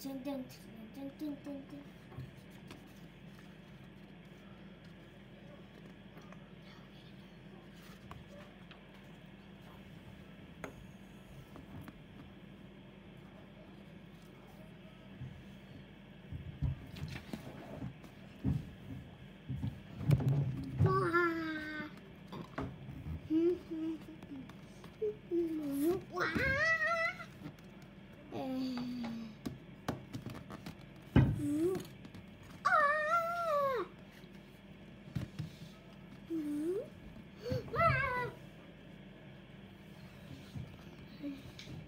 Wow. dun. Wow. Okay.